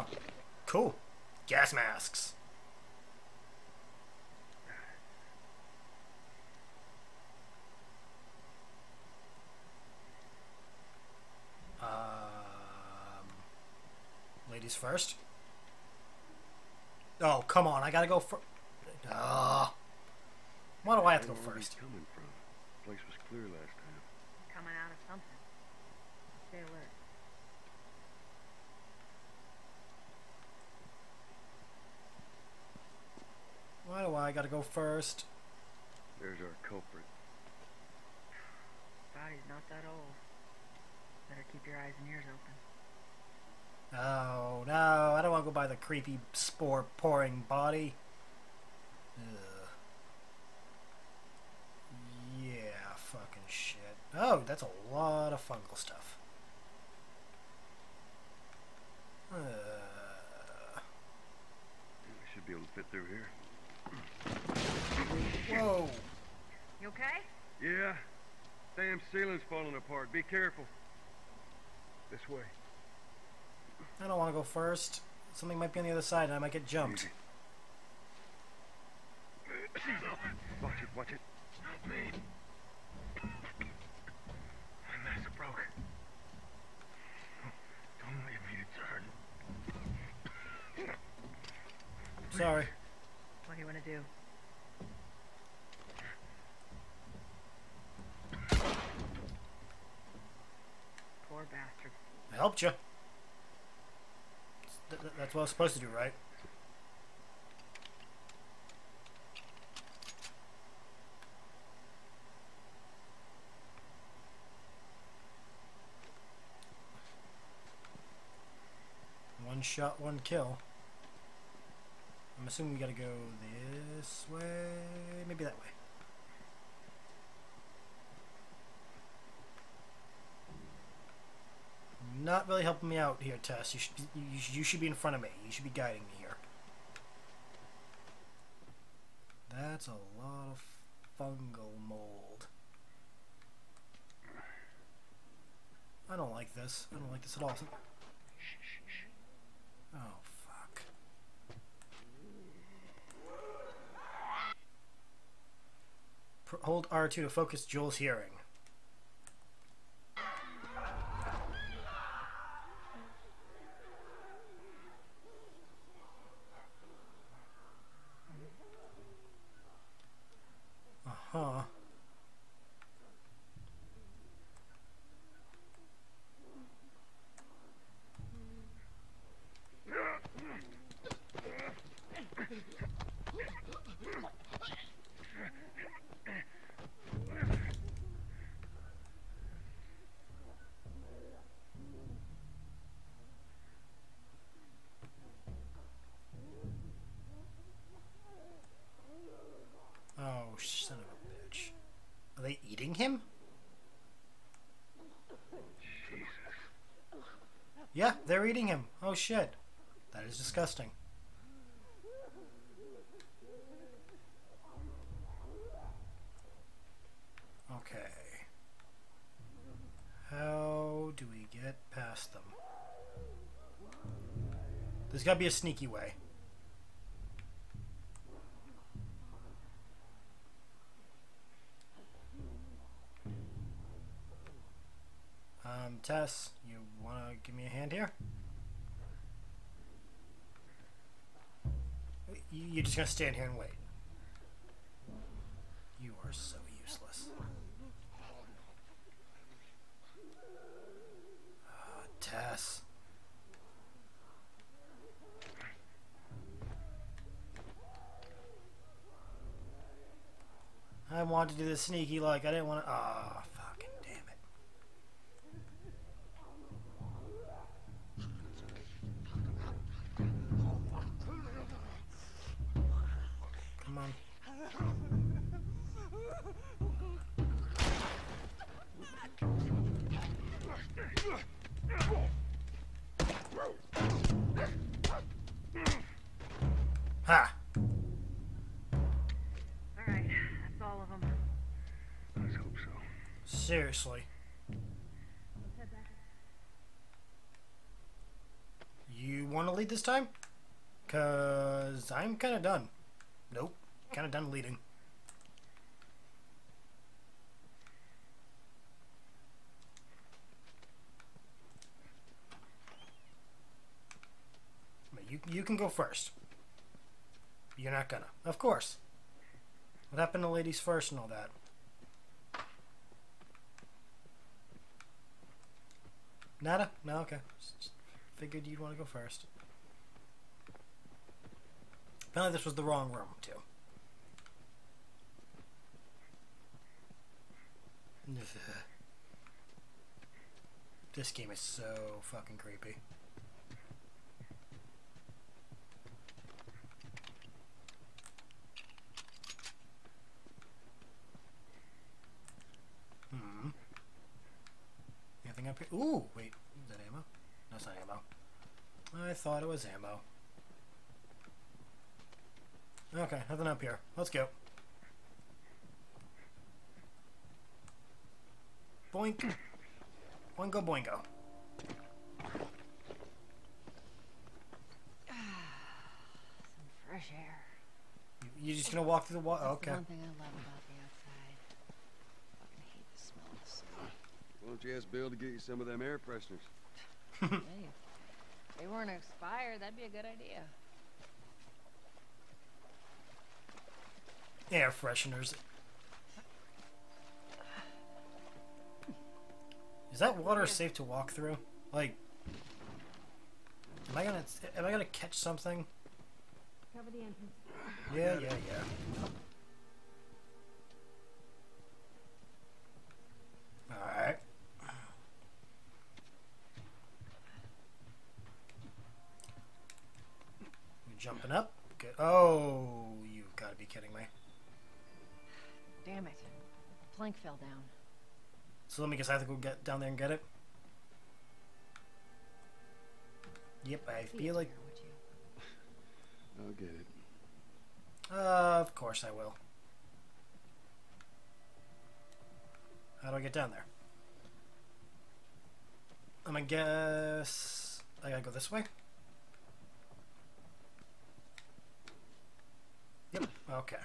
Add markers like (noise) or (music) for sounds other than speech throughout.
Oh, cool. Gas masks. Um, ladies first. Oh, come on. I gotta go first. Ah. Why do I have to go where he's first? coming from. Place was clear last time. Coming out of something. Stay alert. Why do I gotta go first? There's our culprit. Body's not that old. Better keep your eyes and ears open. Oh, no. I don't want to go by the creepy spore pouring body. Ugh. Yeah, fucking shit. Oh, that's a lot of fungal stuff. Uh, We should be able to fit through here. Whoa. You okay? Yeah. Damn ceiling's falling apart. Be careful. This way. I don't want to go first. Something might be on the other side and I might get jumped. (coughs) Watch it, watch it. Me. My mask broke. Don't leave me to turn. Sorry. What do you want to do? Poor bastard. I helped you. Th- th- that's what I was supposed to do, right? One shot, one kill. I'm assuming we gotta go this way, maybe that way. Not really helping me out here, Tess. You should you, you should be in front of me. You should be guiding me here. That's a lot of fungal mold. I don't like this. I don't like this at all. Oh, fuck. Hold R2 to focus Joel's hearing. Uh-huh. Oh, son of a bitch. Are they eating him? Jesus. Yeah, they're eating him. Oh shit. That is disgusting. Okay. How do we get past them? There's gotta be a sneaky way. Um, Tess, you wanna give me a hand here? You- You're just gonna stand here and wait. You are so useless. Ah, Tess. I wanted to do the sneaky like I didn't want to. Ah, fucking Ha! Alright, that's all of them. Let's hope so. Seriously. You want to lead this time? Because I'm kind of done. Nope. Kind of done leading. But You, you can go first. You're not gonna. Of course. What happened to ladies first and all that? Nada? No, okay. Just figured you'd want to go first. Apparently this was the wrong room, too. (laughs) This game is so fucking creepy. Hmm. Anything up here? Ooh, wait. Is that ammo? No, it's not ammo. I thought it was ammo. Okay, nothing up here. Let's go. Boink. Boingo boingo. Ah, some fresh air. You're just gonna walk through the wall? Okay. the one thing I love about the outside. Fucking hate the smell of the snow. Why don't you ask Bill to get you some of them air fresheners? hey, if they weren't expired, that'd be a good idea. Air fresheners. Is that water safe to walk through? Like, am I gonna am I gonna catch something? Cover the entrance. Yeah, yeah, yeah. Plank fell down. So let me guess. I have to go get down there and get it. Yep, I Feet feel like. here. (laughs) I'll get it. Uh, of course I will. How do I get down there? I'm gonna guess I gotta go this way. Yep. Okay.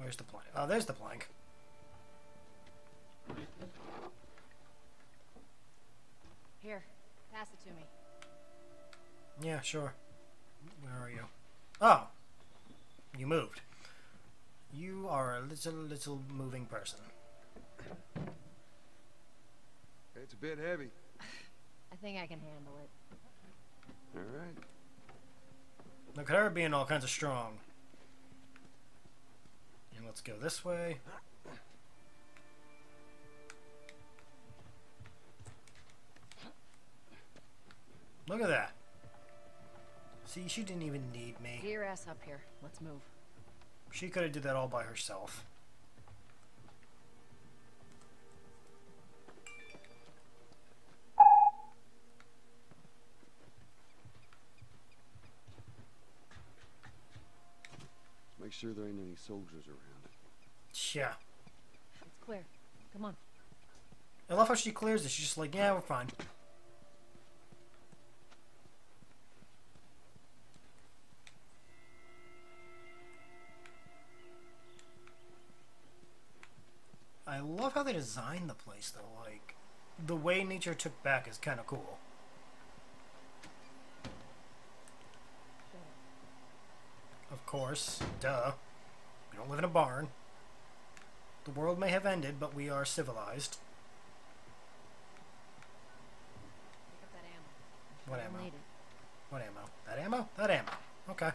Where's the plank? Oh, there's the plank. Here, pass it to me. Yeah, sure. Where are you? Oh, you moved. You are a little, little moving person. It's a bit heavy. I think I can handle it. All right. Look at her being all kinds of strong. And let's go this way. Look at that. See, she didn't even need me. Get your ass up here. Let's move. She could have did that all by herself. Make sure there ain't any soldiers around. Yeah. It's clear. Come on. I love how she clears it. She's just like, yeah, we're fine. I love how they designed the place, though. Like, the way nature took back is kind of cool. Of course, duh. We don't live in a barn. The world may have ended, but we are civilized. Pick up that ammo. What ammo? we'll need it. What ammo? That ammo? That ammo. Okay.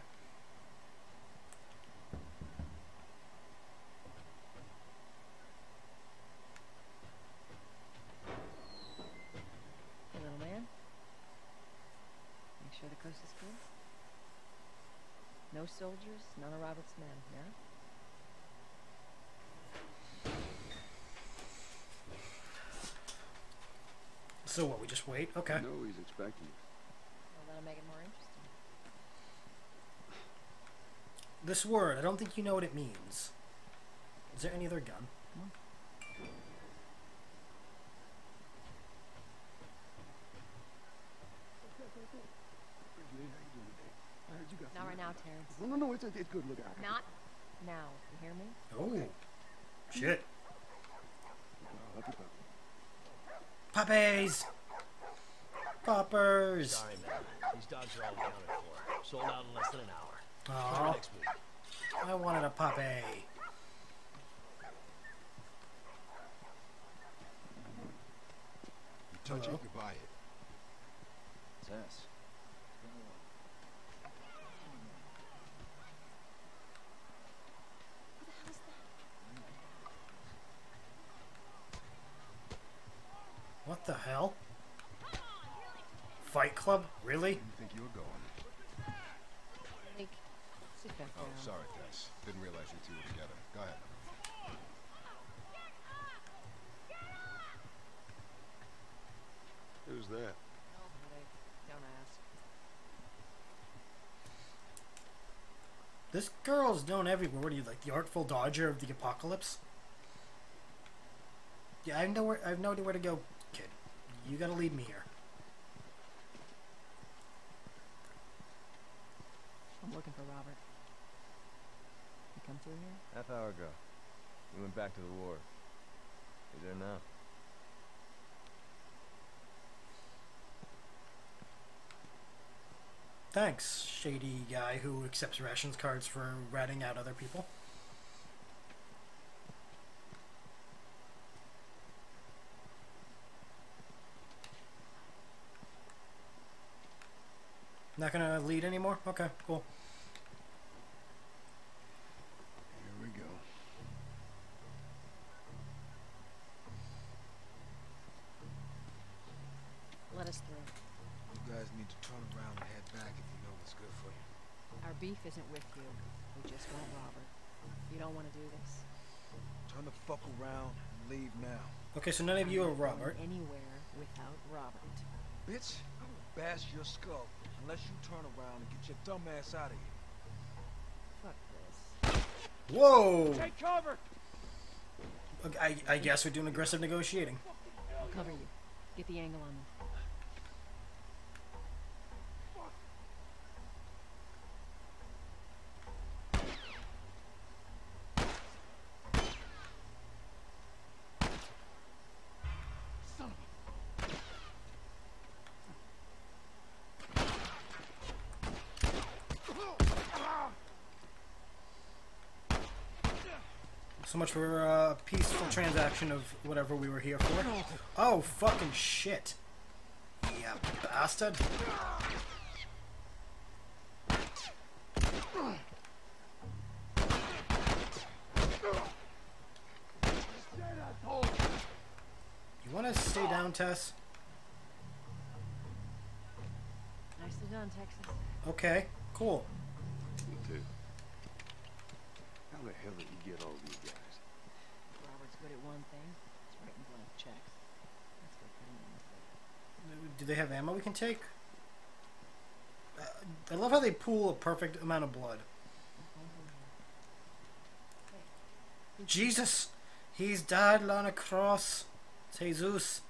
Hey, little man. Make sure the coast is clear. No soldiers, none of Robert's men, yeah? So what, we just wait? Okay. No, he's expecting you. Well, that'll make it more interesting. This word, I don't think you know what it means. Is there any other gun? No. Not right now, Terrence. No, no, no, it's, it's good. Look out. Not now. You hear me? Oh. Shit. Puppies! Poppers! Sorry, man. These dogs are all accounted for. Sold out in less than an hour. Try Aw, next week. I wanted a puppy. You touch Hello? it, you buy it. Tess. What the hell? Fight Club? Really? Where do you think you're going? Like, sit back Oh, sorry, Tess. Didn't realize you two were together. Go ahead. Who's that? Oh, headache. Don't. This girl's known everywhere. What are you, like the Artful Dodger of the Apocalypse? Yeah, I know where. I have no idea where to go, kid. You gotta lead me here. I'm looking for Robert. You come through here? Half hour ago. We went back to the war. He's there now. Thanks, shady guy who accepts rations cards for ratting out other people. Not gonna lead anymore? Okay, cool. Here we go. Let us through. You guys need to turn around and head back if you know what's good for you. Our beef isn't with you. We just want Robert. You don't want to do this. Turn the fuck around and leave now. Okay, so none of you are I'm not going Robert. Anywhere without Robert. Bitch, I will bash your skull unless you turn around and get your dumb ass out of here. Fuck this. Whoa! Take cover! Okay, I, I guess we're doing aggressive negotiating. I'll cover you. Get the angle on them. So much for a uh, peaceful transaction of whatever we were here for. Oh, fucking shit. Yeah, bastard. You want to stay down, Tess? Nicely done, Texas. Okay, cool. You too. How the hell did you get all these guys? At one thing. It's blank checks. Do they have ammo we can take? Uh, I love how they pool a perfect amount of blood. Jesus! He's died on a cross. Jesus.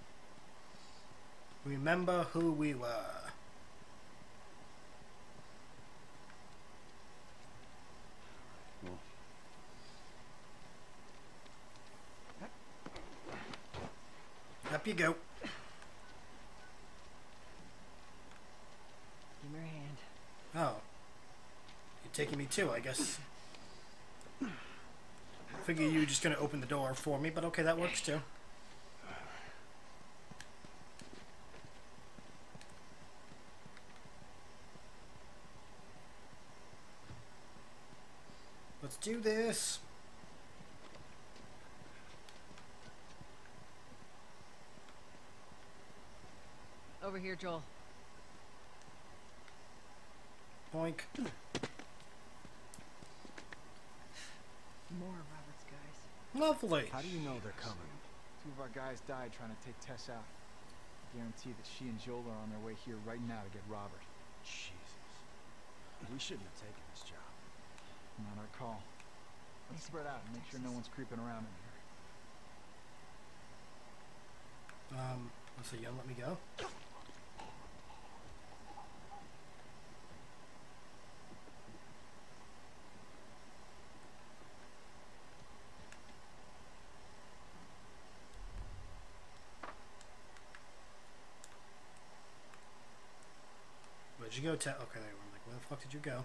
Remember who we were. Well, Up you go. Give me your hand. Oh. You're taking me too, I guess. I figure you were just gonna open the door for me, but okay, that works too. Let's do this. Over here, Joel. Boink. More of Robert's guys. Lovely. How do you know they're coming? Two of our guys died trying to take Tess out. I guarantee that she and Joel are on their way here right now to get Robert. Jesus. We shouldn't have taken this job. Not our call. Let's spread out and make sure no one's creeping around in here. Um, let's see, you gonna let me go? Go, Tess? Okay, there you. I'm like, where the fuck did you go?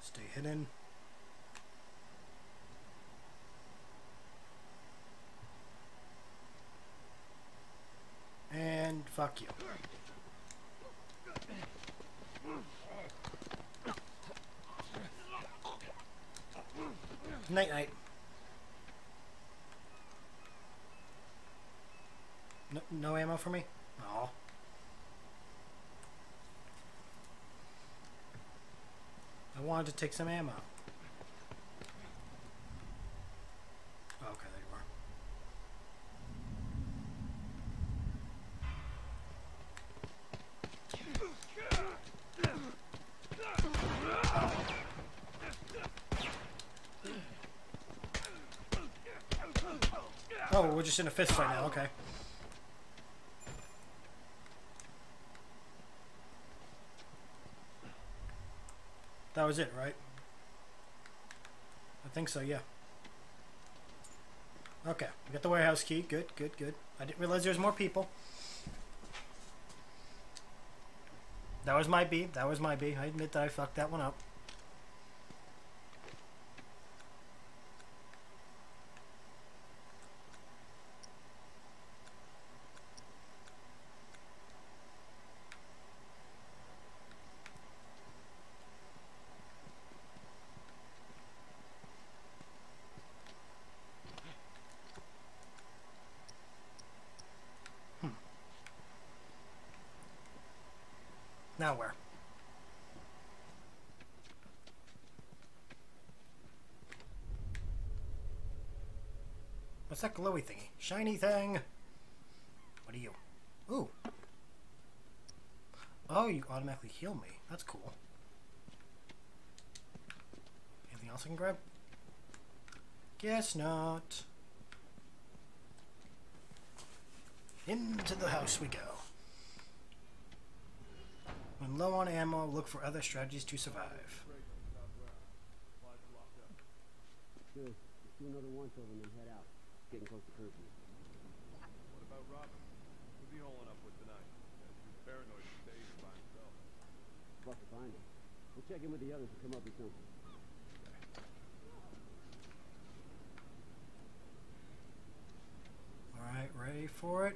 Stay hidden. And fuck you. Night night. No, no ammo for me? Oh. I wanted to take some ammo. Oh, okay, there you are. Oh, we're just in a fist fight now, okay. That was it, right? I think so, yeah. Okay, we got the warehouse key. Good, good, good. I didn't realize there was more people. That was my B. That was my B. I admit that I fucked that one up. Now where? What's that glowy thingy? Shiny thing! What are you? Ooh. Oh, you automatically heal me. That's cool. Anything else I can grab? Guess not. Into the house we go. When low on ammo, look for other strategies to survive. Good. Let's do another once over and then head out. It's getting close to curfew. What about Robin? Who's he holing up with tonight? Yeah, too paranoid to stay by himself. Plus to find him. We'll check in with the others and come up with something. Alright, ready for it?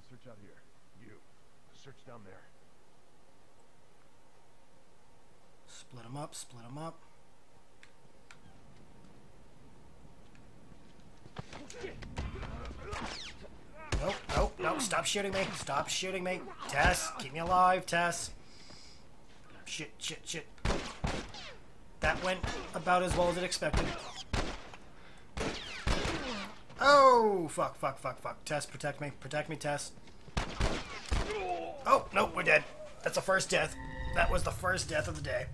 I'll search out here. You. Down there. Split them up, split them up. Nope, nope, nope, stop shooting me. Stop shooting me. Tess, keep me alive, Tess. Shit, shit, shit. That went about as well as it expected. Oh, fuck, fuck, fuck, fuck. Tess, protect me. Protect me, Tess. Oh, nope, we're dead. That's the first death. That was the first death of the day.